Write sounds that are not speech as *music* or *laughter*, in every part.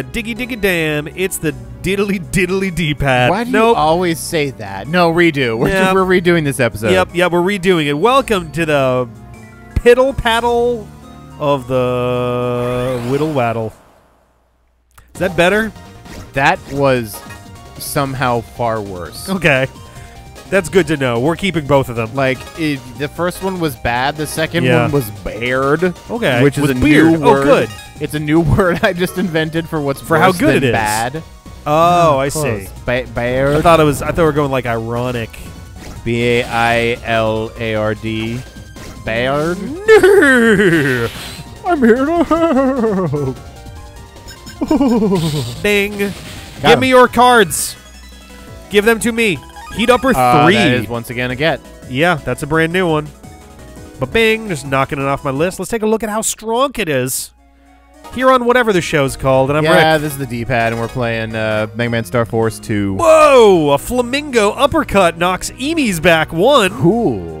Oh diggy diggy damn! It's the diddly diddly D pad. Why do nope. you always say that? No, redo. We're, Yeah. we're redoing this episode. Yep, yep, we're redoing it. Welcome to the piddle paddle of the whittle waddle. Is that better? That was somehow far worse. Okay. That's good to know. We're keeping both of them. Like it, the first one was bad. The second Yeah. one was bared. Okay, which is with a beard. new Oh, good. It's a new *laughs* word I just invented for what's For how good it is. Bad. Oh, I see. Ba- I thought it was. I thought we were going like ironic. B a i l a r d. Bared. I'm here to help. *laughs* Ding. Got Give him. me your cards. Give them to me. Heat upper Uh, three. that is once again a get. Yeah, that's a brand new one. But bing, just knocking it off my list. Let's take a look at how strong it is. Here on whatever the show's called, and I'm yeah, Rick. this is the D-pad, and we're playing uh, Mega Man Star Force 2. Whoa! A flamingo uppercut knocks Emi's back one. Cool.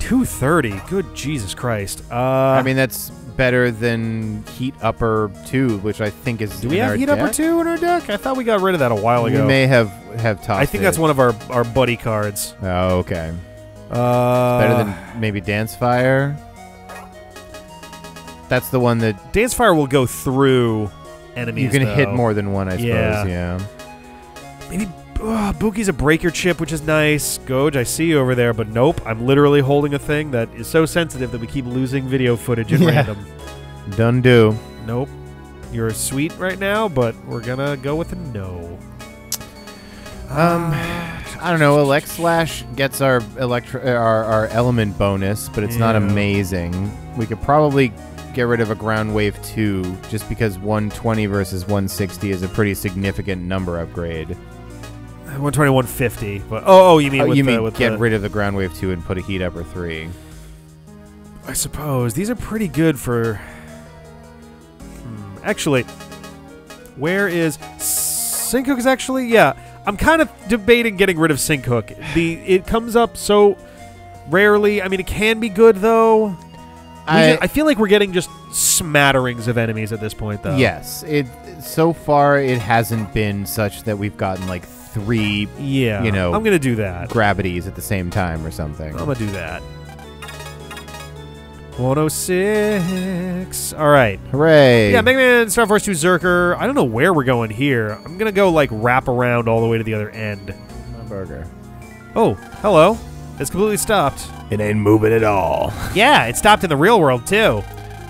230. Good Jesus Christ. Uh, I mean, that's better than Heat Upper 2, which I think is do we have Heat Upper 2 in our deck? I thought we got rid of that a while ago. We may have have tossed I think it. that's one of our, our buddy cards. Oh, okay. Uh, Better than maybe Dance Fire. That's the one that Dance Fire will go through enemies. you can hit more than one, I suppose. Yeah. Yeah. Maybe uh, Buki's a breaker chip, which is nice. Goj, I see you over there, but nope. I'm literally holding a thing that is so sensitive that we keep losing video footage at Yeah. random. Done do. Nope. You're sweet right now, but we're gonna go with a no. Um, I don't know. Elect Slash gets our electro our, our element bonus, but it's not amazing. We could probably get rid of a ground wave two, just because 120 versus 160 is a pretty significant number upgrade. 120, 150. But oh, oh, you mean Oh, with you the, mean with get the, rid of the ground wave two and put a heat upper three? I suppose these are pretty good for. Hmm, Actually, where is Sync Hook? Is actually yeah. I'm kind of debating getting rid of Sync Hook. The it comes up so rarely. I mean, it can be good though. I, ju- I feel like we're getting just smatterings of enemies at this point, though. yes, it so far it hasn't been such that we've gotten like three yeah. You know- I'm gonna do that. gravities at the same time or something. I'm gonna do that. 106. All right. Hooray! Yeah, Mega Man Star Force 2 Zerker. I don't know where we're going here. I'm gonna go like wrap around all the way to the other end. My burger. Oh, hello. It's completely stopped. It ain't moving at all. Yeah, it stopped in the real world too.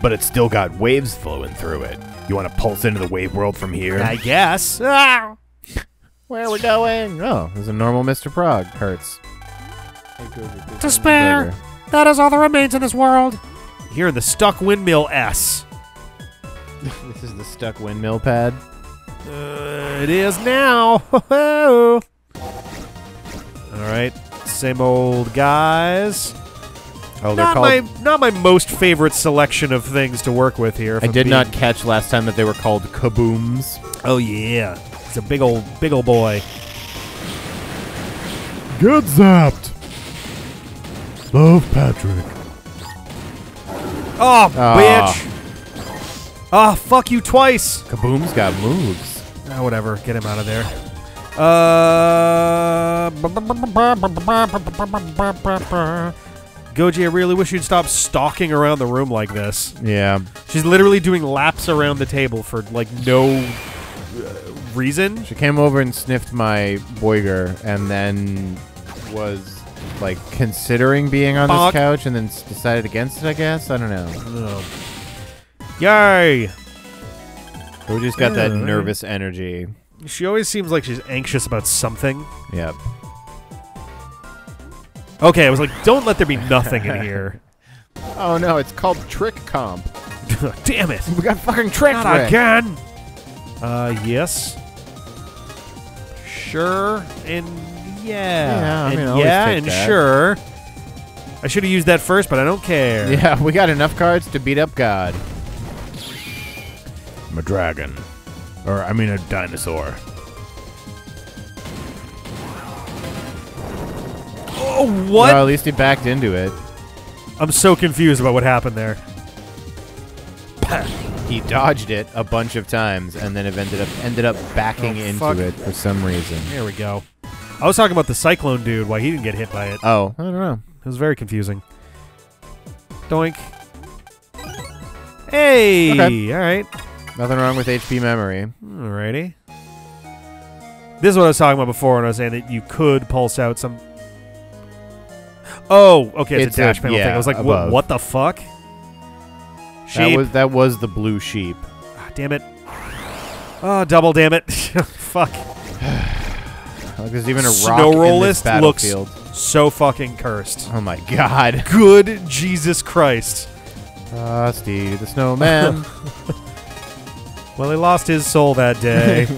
but it's still got waves flowing through it. You want to pulse into the wave world from here? I guess. Ah! Where are we going? Oh, there's a normal Mr. Prague. Hurts. Despair. That is all that remains in this world. Here in the stuck windmill S. *laughs* This is the stuck windmill pad. Uh, it is now. *laughs* all right, same old guys. Oh, they're Not called. my not my most favorite selection of things to work with here. I I'm did being- not catch last time that they were called kabooms. Oh yeah, it's a big old big old boy. Get zapped. Love Patrick. Oh Ah. bitch! Ah fuck you twice. Kaboom's got moves. Ah, whatever, get him out of there. Uh. Goji, I really wish you'd stop stalking around the room like this. Yeah. She's literally doing laps around the table for like no uh, reason. She came over and sniffed my Boiger and then was like considering being on Bonk. this couch and then decided against it, I guess. I don't know. Oh. Yay! We just got that nervous energy. She always seems like she's anxious about something. Yep. Okay, I was like, don't let there be nothing in here. *laughs* Oh no, it's called Trick Comp. *laughs* Damn it! We got fucking tricked, Not Rick. again! Uh, yes. Sure, and yeah. Yeah, I and mean, I always yeah, take and that. sure. I should have used that first, but I don't care. *laughs* Yeah, we got enough cards to beat up God. I'm a dragon. Or, I mean, a dinosaur. Oh, what? Well, at least he backed into it. I'm so confused about what happened there. *laughs* He dodged it a bunch of times and then it ended up ended up backing Oh, into fuck. it for some reason. There we go. I was talking about the cyclone dude, why he didn't get hit by it. Oh, I don't know. It was very confusing. Doink. Hey! Okay. All right. Nothing wrong with HP memory. Alrighty. This is what I was talking about before when I was saying that you could pulse out some. Oh, okay, it's, It's a a- dash panel thing. I was like, what, above. what the fuck? That was that was the blue sheep. Ah, damn it. Oh, double damn it. *laughs* fuck. *sighs* Like there's even a rock Snow in this list looks- battlefield. So fucking cursed. Oh my god. Good Jesus Christ. Frosty the snowman. *laughs* Well, he lost his soul that day. *laughs*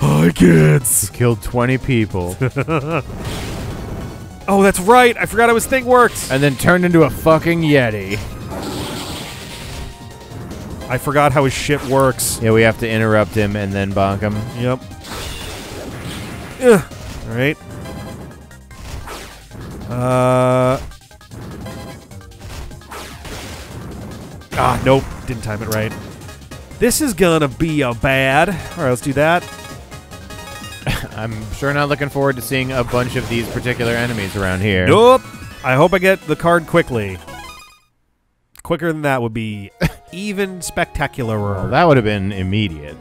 Hi, kids. Killed 20 people *laughs* Oh, that's right. I forgot how his thing worked. and then turned into a fucking yeti. I forgot how his shit works. Yeah, we have to interrupt him and then bonk him. Yep. Ugh. All right. Uh. Ah, nope. Didn't time it right. This is gonna be a bad. All right, let's do that. *laughs* I'm sure not looking forward to seeing a bunch of these particular enemies around here. Nope. I hope I get the card quickly. Quicker than that would be *laughs* even spectacular. Well, that would have been immediate.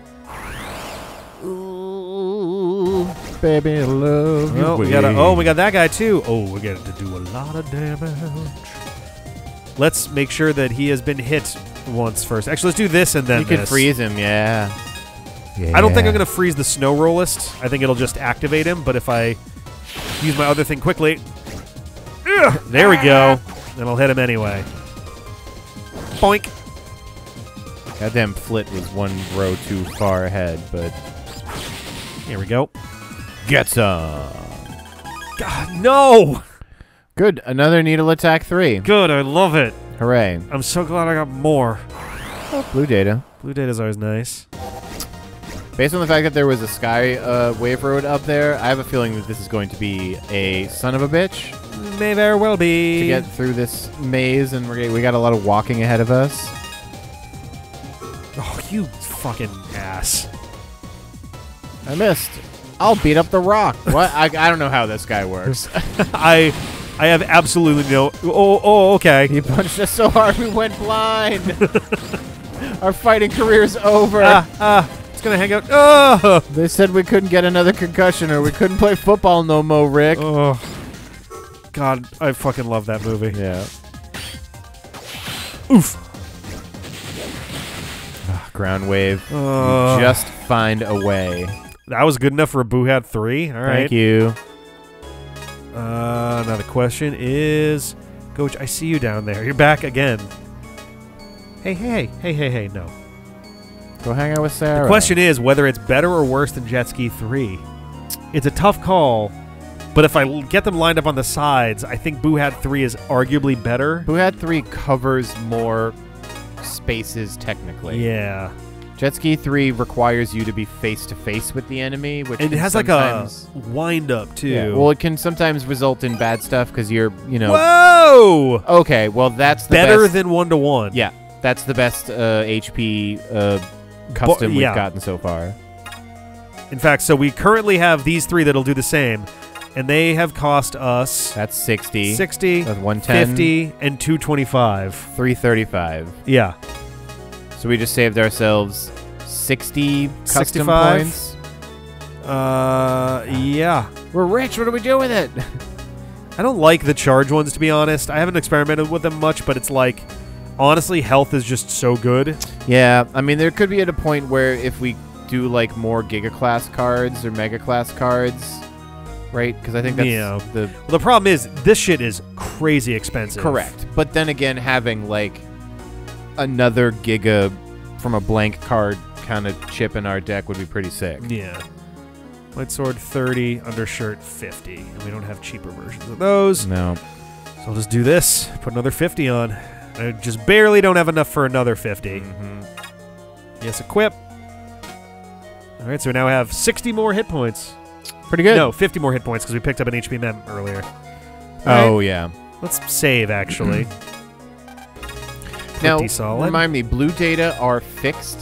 Oh, baby, I love you. Well, we got oh, we got that guy too. Oh, we got to do a lot of damage. Let's make sure that he has been hit once first. Actually, let's do this and then You could this. freeze him, yeah. I don't think I'm gonna freeze the snow rollist. I think it'll just activate him. But if I use my other thing quickly, Ugh, there we go. Then I'll hit him anyway. Boink. Goddamn Flit was one row too far ahead, but Here we go. get some. God, no. Good, another needle attack three. Good. I love it. Hooray! I'm so glad I got more. Blue data. Blue data's always nice. Based on the fact that there was a sky uh, wave road up there, I have a feeling that this is going to be a son of a bitch May very well be. to get through this maze, and we're, we got a lot of walking ahead of us. Oh, you fucking ass. I missed. I'll beat up the rock. What? I, I don't know how this guy works. *laughs* I I have absolutely no. Oh, oh, okay. he punched us so hard we went blind. *laughs* Our fighting career's over. Ah, ah, it's gonna hang out. Oh, They said we couldn't get another concussion or we couldn't play football no more, Rick. oh. God, I fucking love that movie. Yeah. Oof. Ah, Ground wave. You just find a way. that was good enough for a Boohat three. All right. Thank you. Uh, now the question is, Coach, I see you down there. You're back again. Hey, hey, hey, hey, hey. No. Go hang out with Sarah. The question is whether it's better or worse than Jet Ski 3. It's a tough call, but if I get them lined up on the sides, I think Boohat 3 is arguably better. Had three covers more spaces technically? Yeah. Jet ski three requires you to be face to face with the enemy, which And it has like a wind up, too. Yeah, Well, it can sometimes result in bad stuff because you're, you know. Whoa! Okay, well that's the Better best- than one to one. Yeah, that's the best uh, HP uh, custom yeah. we've gotten so far. In fact, so we currently have these three that'll do the same, and they have cost us That's 60. 60, That's 110. 50, and 225. 335. Yeah. So we just saved ourselves 60 custom 65? points. Uh, yeah. We're rich. What do we do with it? *laughs* I don't like the charge ones to be honest. I haven't experimented with them much, but it's like honestly, health is just so good. Yeah, I mean, there could be at a point where if we do like more Giga class cards or Mega class cards, right? Because I think that's Yeah. the Well, the problem is this shit is crazy expensive. correct. But then again, having like another Giga from a blank card kind of chip in our deck would be pretty sick. Yeah. Light sword 30, undershirt 50. And we don't have cheaper versions of those. No. So I'll just do this. Put another 50 on. I just barely don't have enough for another 50. Mhm. Yes, equip. All right, so we now have 60 more hit points. Pretty good. No, 50 more hit points because we picked up an HP mem earlier. Oh yeah. Let's save, actually. *clears throat* Now, Pretty solid. remind me, blue data are fixed.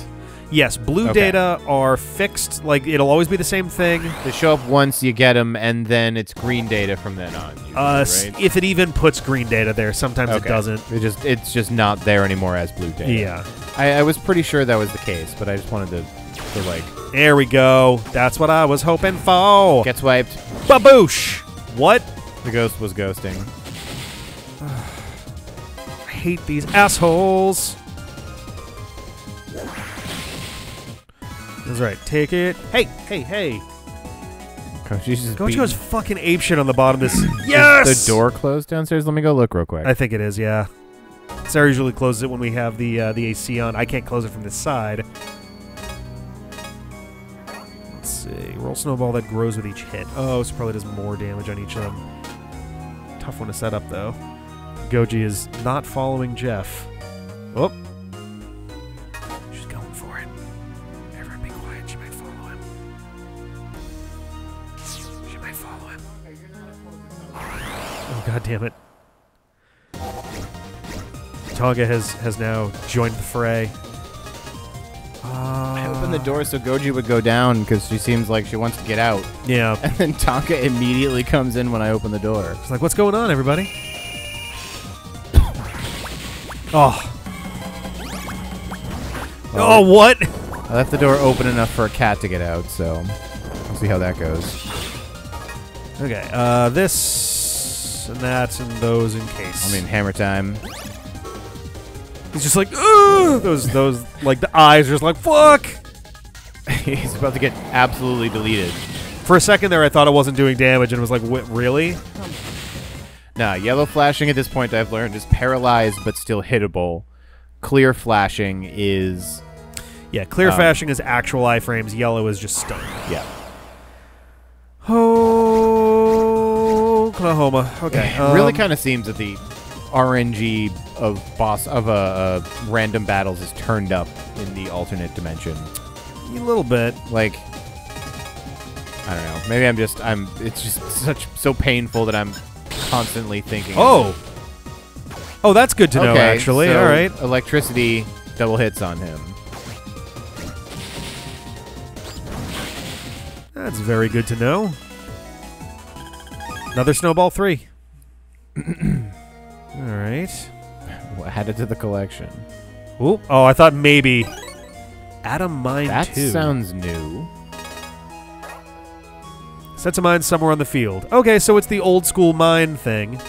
Yes, blue Okay. data are fixed. Like, it'll always be the same thing. They show up once, you get them, and then it's green data from then on. usually, Uh, right? If it even puts green data there, sometimes it doesn't. It just it's just not there anymore as blue data. Yeah. I, I was pretty sure that was the case, but I just wanted to, to like There we go. That's what I was hoping for. Gets wiped. Baboosh! What? The ghost was ghosting. *sighs* I hate these assholes. That's right. Take it. Hey, hey, hey. Cody's just beating- is fucking apeshit on the bottom of this. *coughs* Is yes! the door closed downstairs. Let me go look real quick. I think it is, yeah. Sarah usually closes it when we have the uh, the AC on. I can't close it from this side. Let's see. Roll snowball that grows with each hit. Oh, so probably does more damage on each of them. Tough one to set up, though. Goji is not following Jeff. Oh. God damn it. Tonka has has now joined the fray. I Uh, opened the door so Goji would go down because she seems like she wants to get out, Yeah. *laughs* and then Tonka immediately comes in when I open the door. It's like, what's going on, everybody? Oh. Oh, what? I left the door open enough for a cat to get out, so we'll see how that goes. Okay, uh, this and that's and those in case. I mean, hammer time. he's just like, Ugh! those, those, like the eyes are just like, fuck. *laughs* He's about to get absolutely deleted. For a second there, I thought it wasn't doing damage and was like, "Wh- really? Nah, yellow flashing at this point I've learned is paralyzed but still hittable. Clear flashing is Yeah, clear Um, flashing is actual iframes. Yellow is just stun. yeah. Oh, Oklahoma. Okay. It really um, kind of seems that the RNG of boss of uh, uh, random battles is turned up in the alternate dimension. a little bit. Like I don't know. Maybe I'm just I'm it's just such so painful that I'm constantly thinking. Oh. Oh, that's good to know. Actually, so all right. Electricity double hits on him. That's very good to know. Another snowball three. *clears throat* all right. We'll Add it to the collection. Ooh. Oh, I thought maybe Adam Mine That two. sounds new. Sets a mine somewhere on the field. Okay, so it's the old school mine thing.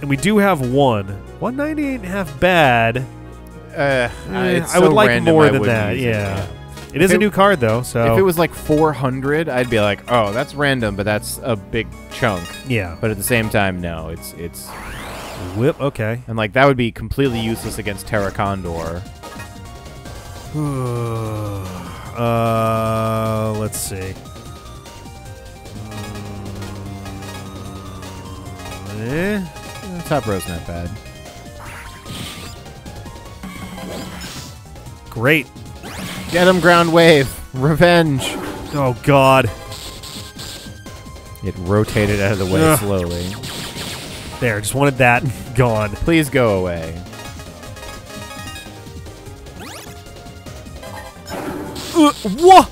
And we do have one. 190 ain't half bad. Uh, it's I would so like random, more I than that. use it, Yeah. It is If a new card though, so If it was like 400, I'd be like, "Oh, that's random," but that's a big chunk. yeah. But at the same time, no, it's it's Whip. Okay. and like that would be completely useless against Terra Condor. *sighs* uh, let's see. Mm. Eh, Top row's not bad. Great. Get him, Ground Wave, revenge. Oh God. It rotated out of the way Ugh. slowly. There. Just wanted that *laughs* gone. Please go away. Uh, what?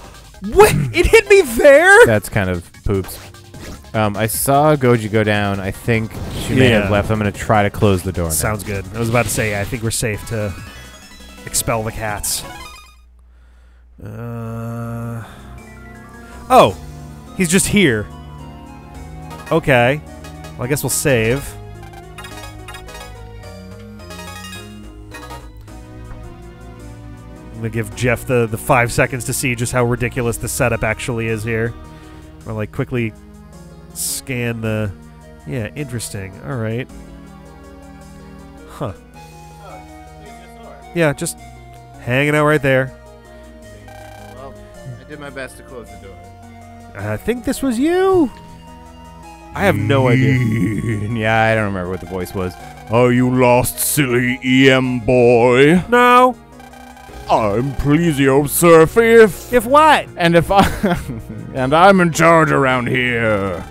What? It hit me there. That's kind of poops. Um, I saw Goji go down. I think she may Yeah. have left. I'm gonna try to close the door. now. Sounds good. I was about to say, I think we're safe to expel the cats. Uh, oh, he's just here. Okay. Well, I guess we'll save. I'm gonna give Jeff the, the five seconds to see just how ridiculous the setup actually is here. Or like quickly scan the. Yeah, interesting. All right. Huh. Yeah, just hanging out right there. I did my best to close the door. I think this was you. I have no idea. *laughs* yeah, I don't remember what the voice was. Are you lost, silly EM boy? No. I'm Plesio Surfif, If what? and if I *laughs* and I'm in charge around here.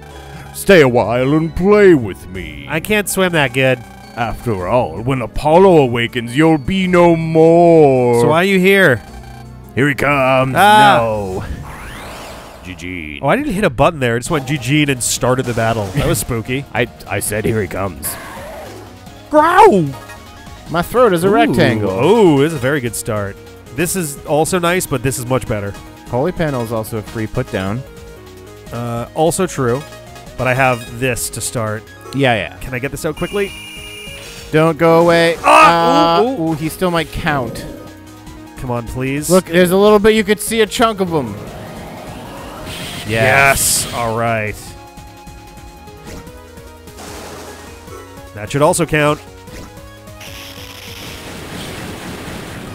Stay a while and play with me. I can't swim that good. After all, when Apollo awakens, you'll be no more. So why are you here? Here he comes. Ah. No. GG. Oh, I didn't hit a button there. I just went GG and started the battle. That was spooky. *laughs* I I said here he comes. Grow! My throat is a rectangle. Oh, this is a very good start. This is also nice, but this is much better. Holy panel is also a free put down. Uh, also true, but I have this to start. Yeah, yeah. Can I get this out quickly? Don't go away. Ah! Uh, Ooh, ooh. ooh, he still might count. Come on, please. Look, there's a little bit. You could see a chunk of them. Yes. All right. That should also count.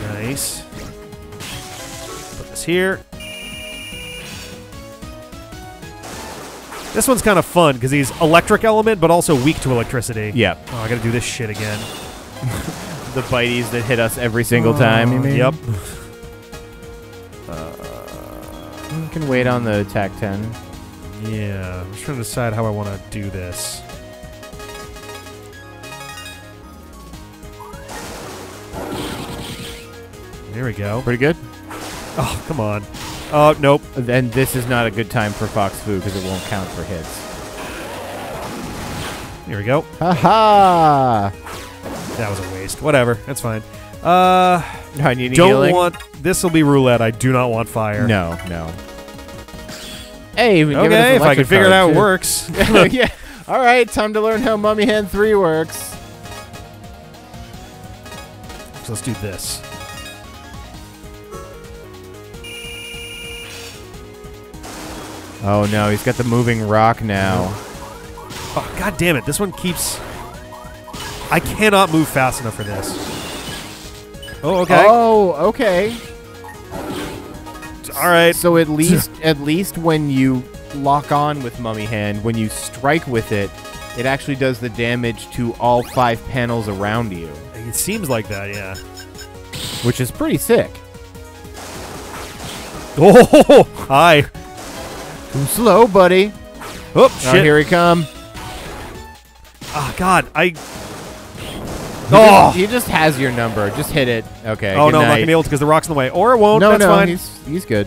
Nice. Put this here. This one's kind of fun because he's electric element, but also weak to electricity. Yeah. Oh, I gotta do this shit again. *laughs* The biteys that hit us every single oh, time. You mean? Yep. Uh, you can wait on the attack 10. Yeah. I'm just trying to decide how I want to do this. There we go. Pretty good. Oh, come on. Oh, nope. Then this is not a good time for Fox Fu because it won't count for hits. Here we go. Ha ha! That was a waste. Whatever. That's fine. Uh, I need don't healing. want. This will be roulette. I do not want fire. No, no. Hey, we can give it Okay, if I can figure it out, it works. *laughs* yeah. All right, time to learn how Mummy Hand 3 works. So let's do this. Oh no, he's got the moving rock now. Oh, God damn it. This one keeps. I cannot move fast enough for this. Oh, okay. Oh, okay. All right. So at *laughs* least at least when you lock on with Mummy Hand, when you strike with it, it actually does the damage to all five panels around you, It seems like that, yeah. which is pretty sick. *laughs* Oh, hi. Too slow, buddy. Oh, Oh, shit. here he come. Oh, God. I. He Oh. just, he just has your number. Just hit it. Okay. Oh, good no, I'm not to be able to because the rock's in the way. Or it won't. No, That's no, fine. he's he's good.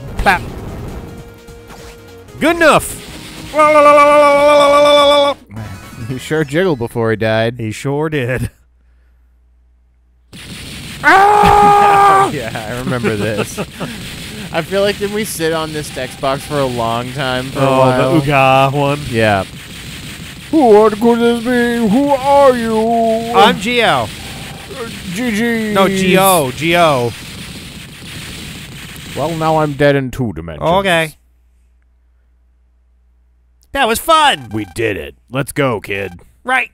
Good enough. He sure jiggled before he died. He sure did. *laughs* Ah! yeah, I remember this. *laughs* I feel like didn't we sit on this Xbox for a long time for a Oh, while? the Uga one. Yeah. What could this be? Who are you? I'm Geo. GG. Uh, no, Geo. Geo. Well, now I'm dead in two dimensions. Okay. That was fun. We did it. Let's go, kid. Right.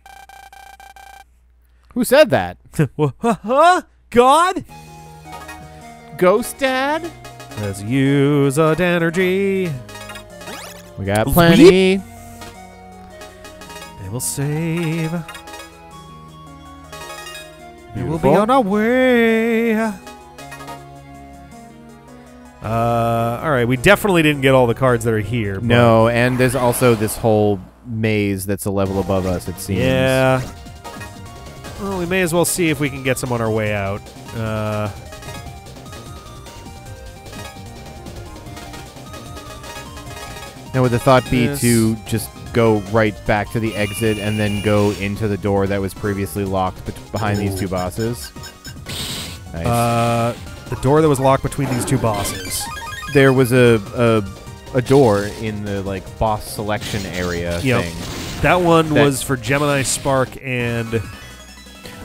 Who said that? *laughs* huh? God? Ghost Dad? Let's use a energy. We got plenty. They will save. We will be on our way. Uh, all right. We definitely didn't get all the cards that are here. but- No, and there's also this whole maze that's a level above us, it seems. Yeah. Well, we may as well see if we can get some on our way out. Uh, Now, would the thought be Yes. to just go right back to the exit and then go into the door that was previously locked behind these two bosses? Nice. uh, the door that was locked between these two bosses. there was a, a a door in the like boss selection area Yep. thing. That one That- was for Gemini Spark and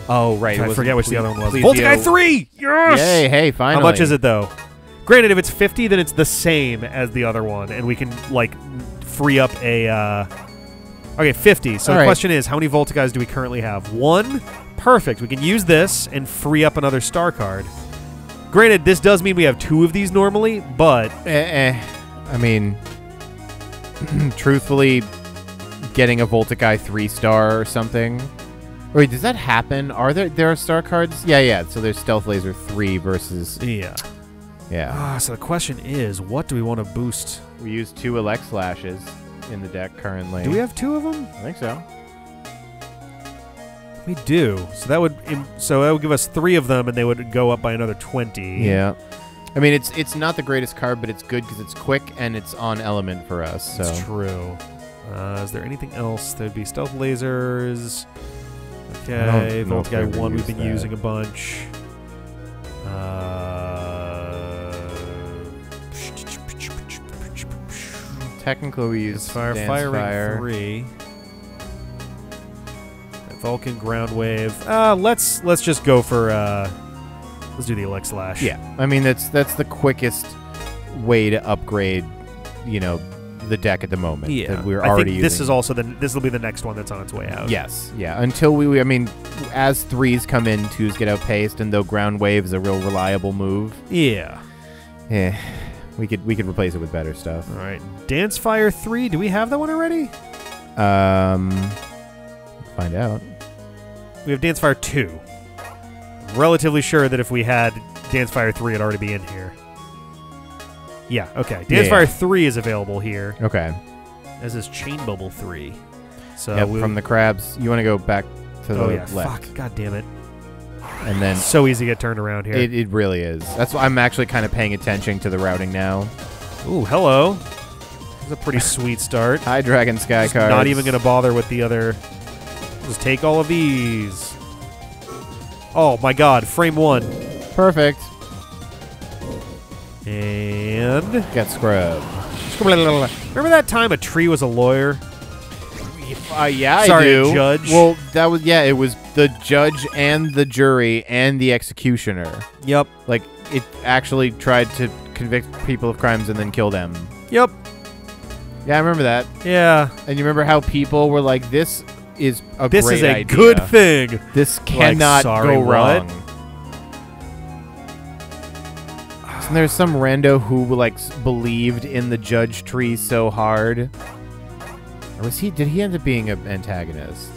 Oh right, I forget which the other one was. Plesio- Voltic Eye 3! Yes! Yay! Hey, finally. How much is it though? Granted, if it's 50, then it's the same as the other one, and we can like free up a. Uh... Okay, 50. So All the right. question is, how many Voltic Eyes do we currently have? One. Perfect. We can use this and free up another star card. Granted, this does mean we have two of these normally, but Eh, eh. I mean, *clears throat* truthfully, getting a Voltic Eye three star or something. Wait, does that happen? Are there there are star cards? Yeah, yeah. So there's Stealth Laser three versus yeah. yeah. Ah, so the question is, what do we want to boost? We use two Elect Slashes in the deck currently. Do we have two of them? I think so. We do. So that would im- so that would give us three of them, and they would go up by another twenty. Yeah. I mean, it's it's not the greatest card, but it's good because it's quick and it's on element for us. So That's true. Uh, is there anything else? There'd be stealth lasers. Okay, don't know if Voltic Eye one we've been that. using a bunch. Uh, technically we use fire, fire, fire. three. Vulcan ground wave. Uh, let's let's just go for uh, let's do the elect slash. Yeah, I mean that's that's the quickest way to upgrade, you know, the deck at the moment. yeah. that we're I already think this using. is also the this will be the next one that's on its way out. Yes, yeah. Until we, I mean, as threes come in, twos get outpaced, and though ground wave is a real reliable move, Yeah. eh, we could we could replace it with better stuff. All right. Dance Fire 3. Do we have that one already? Um, find out. We have Dance Fire 2. Relatively sure that if we had Dance Fire 3, it'd already be in here. Yeah, okay. Dance Yeah. Fire 3 is available here, Okay. as is Chain Bubble 3. So yep, from the crabs, you want to go back to the Oh, yeah. left, Fuck. God damn it. And then So easy to get turned around here. it, it really is. That's why I'm actually kind of paying attention to the routing now. Ooh, hello. It's a pretty sweet start. Hi, Dragon Sky Just cards. not even going to bother with the other. Just take all of these. Oh my god, frame one. perfect. And. Get scrubbed. Remember that time a tree was a lawyer? Uh, yeah, Sorry, I do. judge. Well, that was yeah. It was the judge and the jury and the executioner. Yep. Like it actually tried to convict people of crimes and then kill them. Yep. Yeah, I remember that. Yeah. And you remember how people were like, "This is a This is a idea. good thing. This cannot sorry, go what?" wrong." And there's some rando who like believed in the judge tree so hard. Or was he? Did he end up being an antagonist?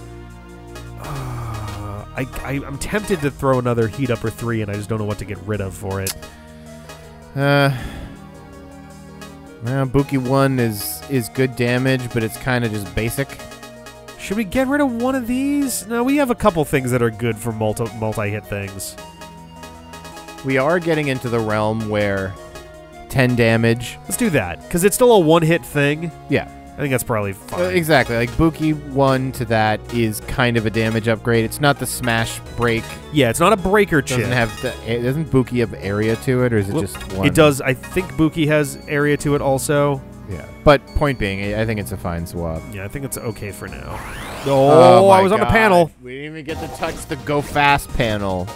I, I I'm tempted to throw another heat up or three, and I just don't know what to get rid of for it. Uh, well, Buki one is is good damage, but it's kind of just basic. Should we get rid of one of these? No, we have a couple things that are good for multi multi hit things. We are getting into the realm where ten damage. Let's do that because it's still a one hit thing. Yeah, I think that's probably fine. uh, exactly. Like Buki one to that is kind of a damage upgrade. It's not the smash break. yeah, it's not a breaker chip. Doesn't have the. eh, Doesn't Buki have area to it, or is it Well, just one? It does. I think Buki has area to it also. Yeah. But point being, I think it's a fine swap. Yeah, I think it's okay for now. Oh, Oh, I was on the panel. We didn't even get to touch the Go Fast panel.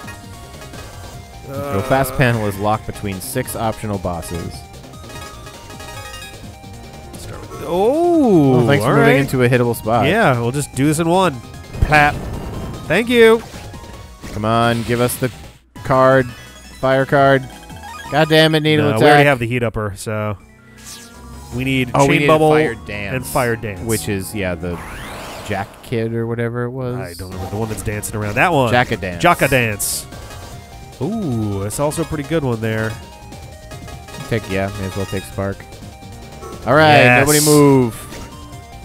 Go Uh, Fast panel is locked between six optional bosses. Oh, Well, thanks for moving right. into a hittable spot. Yeah, we'll just do this in one. Plap. Thank you. Come on, give us the card, fire card. God damn it, needle No, attack. we already have the heat upper, so we need oh, chain we need bubble fire dance and fire dance, which is yeah the Jack Kid or whatever it was. I don't remember the one that's dancing around. That one, Jacka dance. Jaka dance. Ooh, that's also a pretty good one there. Take yeah, may as well take Spark. All right, Yes. nobody move.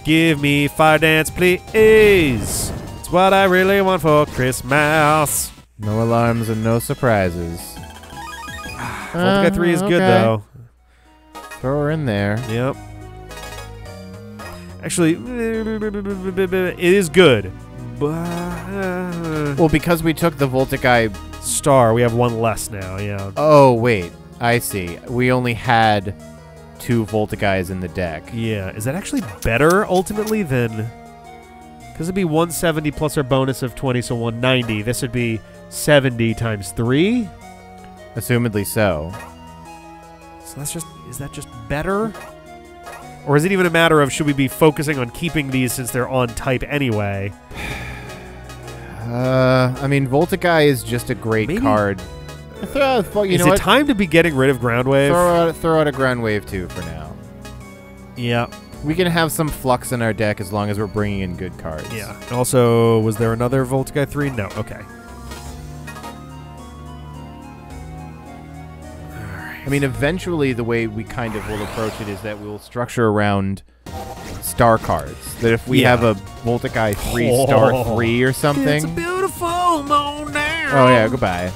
Give me fire dance, please. It's what I really want for Christmas. No alarms and no surprises. *sighs* Guy 3 is good, Uh, though. Throw her in there. Yep. Actually, it is good. But, Well, because we took the Voltic Eye. Star, we have one less now, yeah. Oh wait, I see. We only had two Voltic Eyes in the deck. Yeah, is that actually better ultimately than. Because it'd be 170 plus our bonus of 20, so 190. This would be 70 times 3. Assumedly so. So that's just. Is that just better? Or is it even a matter of should we be focusing on keeping these since they're on type anyway? *sighs* Uh, I mean, Voltic Eye is just a great Maybe- card. Throw out, fuck, you Is know it what? time to be getting rid of ground wave? Throw out, throw out a ground wave too for now. yeah, We can have some flux in our deck as long as we're bringing in good cards. yeah. Also, was there another Voltic Eye three? No. Okay. I mean, eventually, the way we kind of will approach it is that we will structure around star cards. That if we Yeah. have a Voltic 3 star Oh. 3 or something. beautiful moon. Oh, yeah, goodbye.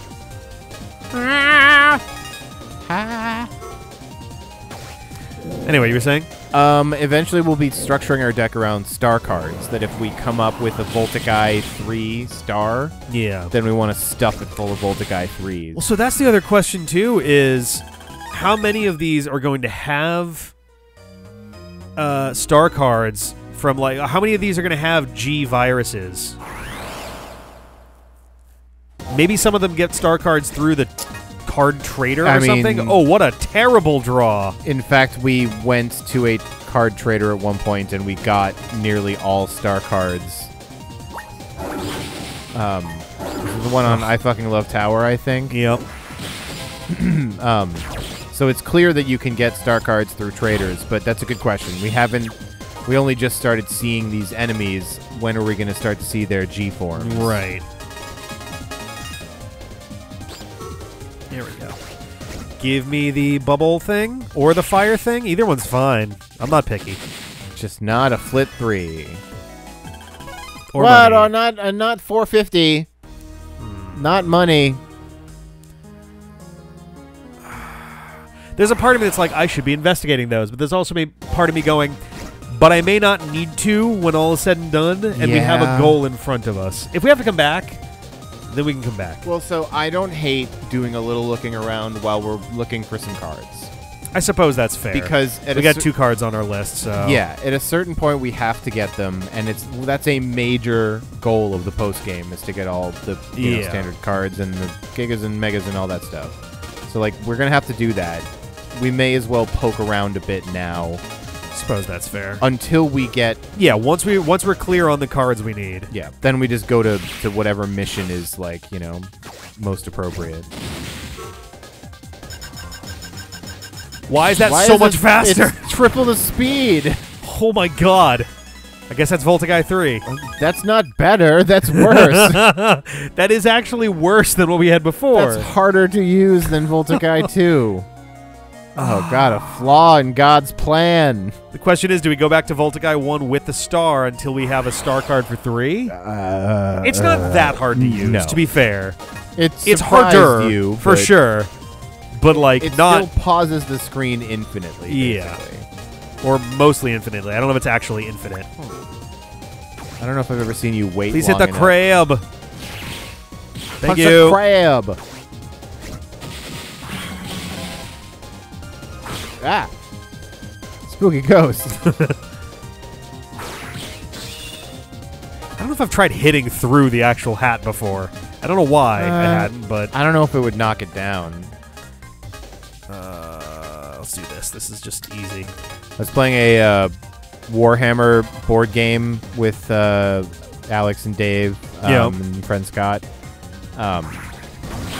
*laughs* Anyway, you were saying? Um, eventually, we'll be structuring our deck around star cards. That if we come up with a Voltic 3 star, Yeah. then we want to stuff it full of Voltic 3s. Well, so that's the other question too: is how many of these are going to have uh, star cards from like how many of these are going to have G viruses? Maybe some of them get star cards through the card trader or I something. Oh, what a terrible draw! In fact, we went to a card trader at one point and we got nearly all star cards. Um, the one on I fucking love Tower, I think. Yep. *clears throat* Um, so it's clear that you can get star cards through traders, but that's a good question. We haven't. We only just started seeing these enemies. When are we going to start to see their G forms? Right. There we go. Give me the bubble thing or the fire thing. Either one's fine. I'm not picky. Just not a flit three. Or what? money. Or not? Uh, not 450. Not money. There's a part of me that's like, I should be investigating those, but there's also a part of me going, but I may not need to when all is said and done, and we have a goal in front of us. If we have to come back, then we can come back. Well, so I don't hate doing a little looking around while we're looking for some cards. I suppose that's fair. Because at we got two cards on our list, so Yeah, at a certain point we have to get them, and it's that's a major goal of the post game is to get all the you know, standard cards and the gigas and megas and all that stuff. So like we're gonna have to do that. We may as well poke around a bit now suppose that's fair. until we get yeah, once we once we're clear on the cards we need. yeah. Then we just go to to whatever mission is like you know most appropriate. Why is that Why so is much faster? it's triple the speed. Oh my god. I guess that's Voltic 3. Um, that's not better. That's worse. *laughs* that is actually worse than what we had before. That's harder to use than Voltic 2. Oh god, a flaw in God's plan. the question is, do we go back to Voltic 1 with the star until we have a star card for 3? Uh, It's not that hard to use, no. to be fair. It's It's harder, you for sure. But like It not still pauses the screen infinitely. Yeah. basically. or mostly infinitely. I don't know if it's actually infinite. I don't know if I've ever seen you wait. Please hit the enough. crab. Thank Punch you. the crab. Ah. Spooky ghost. *laughs* I don't know if I've tried hitting through the actual hat before. I don't know why I Uh, hadn't, but I don't know if it would knock it down. uh, let's do this. This is just easy. I was playing a uh, Warhammer board game with uh, Alex and Dave um, Yeah. and friend Scott. Um,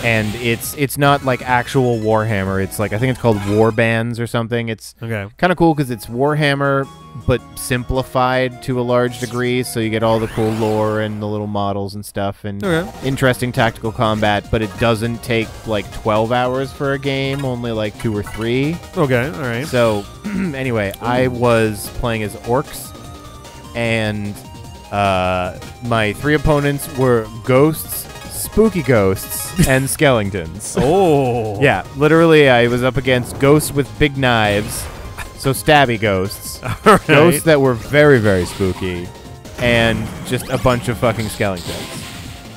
and it's it's not like actual Warhammer. It's like I think it's called Warbands or something. It's Okay. kind of cool because it's Warhammer but simplified to a large degree. So you get all the cool lore and the little models and stuff and Okay. interesting tactical combat. But it doesn't take like 12 hours for a game. Only like two or three. Okay. All right. So, *clears throat* anyway, I was playing as orcs, and uh, my three opponents were ghosts, spooky ghosts, and skeletons. Oh. Yeah, literally, I was up against ghosts with big knives, so stabby ghosts, *laughs* All right. ghosts that were very, very spooky, and just a bunch of fucking skeletons.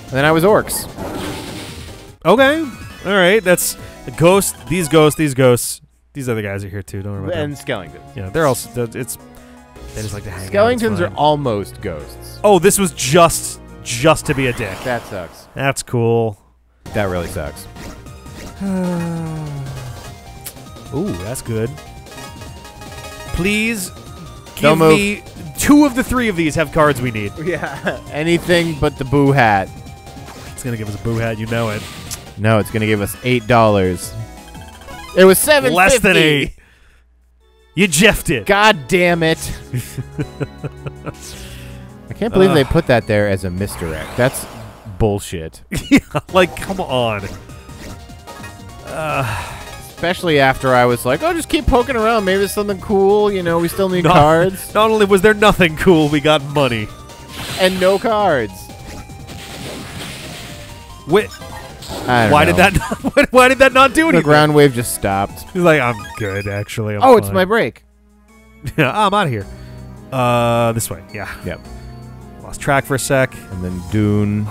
And then I was orcs. Okay. All right. That's the ghost. These ghosts. These ghosts. These other guys are here too. Don't worry about And them. skeletons. Yeah, they're also. they're- It's. They just like to hang out. Skeletons are almost ghosts. Oh, this was just just to be a dick. That sucks. That's cool. That really sucks. *sighs* Ooh, that's good. Please give Don't move. me two of the three of these have cards we need. Yeah. *laughs* Anything but the boo hat. It's gonna give us a boo hat, you know it. No, it's gonna give us eight dollars. It was seven. Less than eight. You jeffed it. God damn it! *laughs* I can't believe they put that there as a misdirect. That's bullshit. *laughs* *laughs* like, come on. Especially after I was like, "Oh, just keep poking around. Maybe it's something cool." You know, we still need Not- cards *laughs* Not only was there nothing cool, we got money. and no cards. Wait, I don't why know. did that? Not, why did that not do anything? The ground wave just stopped. He's like, I'm good, actually. I'm Oh, it's my break. Yeah, I'm out of here. Uh, this way. Yeah. Yep. Lost track for a sec. And then Dune.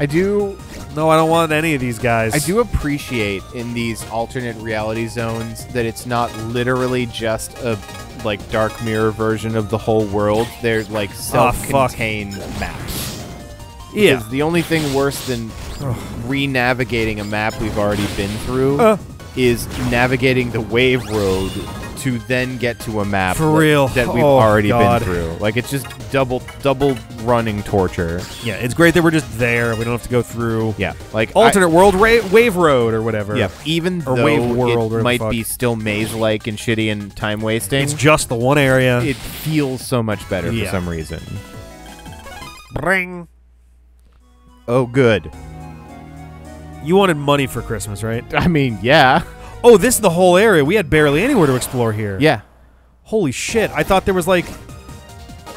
I do No, I don't want any of these guys. I do appreciate in these alternate reality zones that it's not literally just a like dark mirror version of the whole world. They're like fuck. self-contained maps. Yeah. Because the only thing worse than re-navigating a map we've already been through Uh. is navigating the wave road to then get to a map For that, real. that we've Oh, already God. been through. Like it's just double double running torture. Yeah, it's great that we're just there. We don't have to go through Yeah, like I- alternate world ra- wave road or whatever. Yeah, even Or though Wave World, it might be still maze-like and shitty and time wasting, It's just the one area. it feels so much better Yeah. for some reason. Ring. Oh, good. You wanted money for Christmas, right? I mean, yeah, Oh, this is the whole area. We had barely anywhere to explore here. yeah. Holy shit! I thought there was like,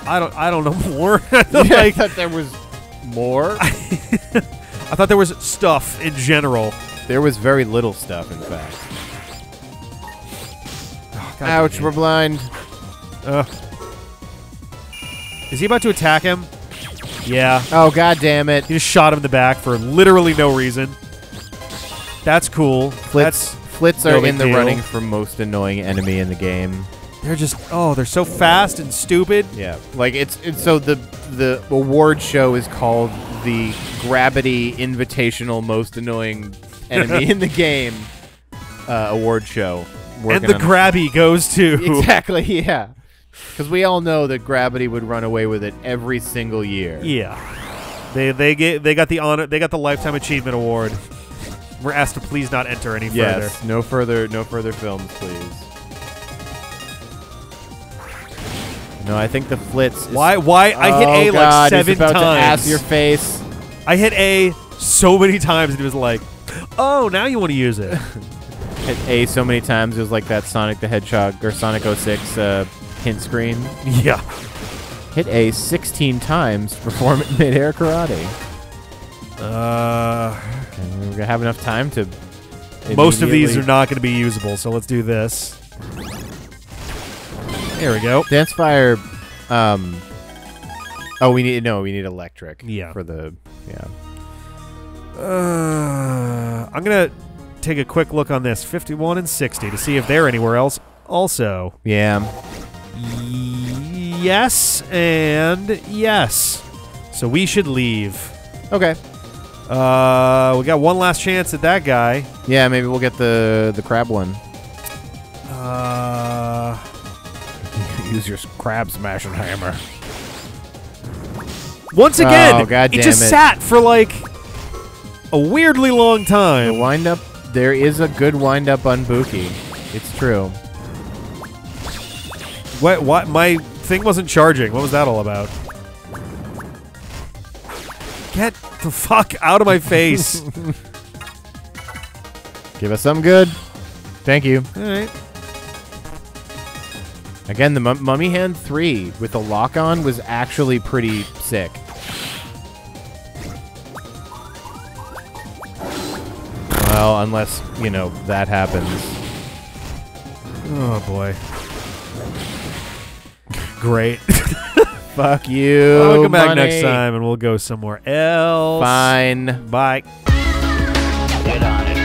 I don't, I don't know *laughs* more. *laughs* I like, thought there was more. *laughs* I thought there was stuff in general. there was very little stuff, in fact. Oh, god Ouch, we're blind. Ugh. Is he about to attack him? Yeah. Oh, god damn it. He just shot him in the back for literally no reason. That's cool. Flits, That's Flits are big in the deal. running for most annoying enemy in the game. they're just oh they're so fast and stupid. Yeah, like it's, it's so the the award show is called the Gravity Invitational Most Annoying Enemy *laughs* in the Game uh, award show. and the grabby goes to *laughs* exactly, yeah, because we all know that Gravity would run away with it every single year. yeah. They they get they got the honor they got the lifetime achievement award. We're asked to please not enter any further. Yes, no further, no further films, please. No, I think the Flits. Is, Why why I hit Oh, A God, like he's seven about times. to ass your face. I hit A so many times and it was like, oh now you want to use it. *laughs* hit A so many times. It was like that Sonic the Hedgehog or Sonic 06 uh, hint screen. yeah. Hit A 16 times to perform mid-air karate. Uh, And we're gonna have enough time to. most of these are not going to be usable, so let's do this. There we go. Dance Fire. Um. Oh, we need no. We need electric. Yeah. For the yeah. Uh, I'm gonna take a quick look on this 51 and 60 to see if they're anywhere else. Also, Yeah. yes and yes. So we should leave. Okay. Uh, we got one last chance at that guy. Yeah. Maybe we'll get the the crab one. Uh, *laughs* Use your crab smashing hammer. once again, Oh, God it just it. sat for like a weirdly long The time. wind up. There is a good wind up on Buki. It's true. What? What? My thing wasn't charging. What was that all about? Get the fuck out of my face! *laughs* Give us something good. Thank you. all right. Again, the Mum- Mummy Hand 3 with the lock on was actually pretty sick. Well, unless, you know, that happens. Oh boy. Great. *laughs* Fuck you. I'll come back money. next time and we'll go somewhere else. Fine. Bye. Get on it.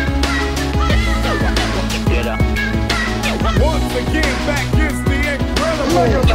Get up. Once again, back is the incredible.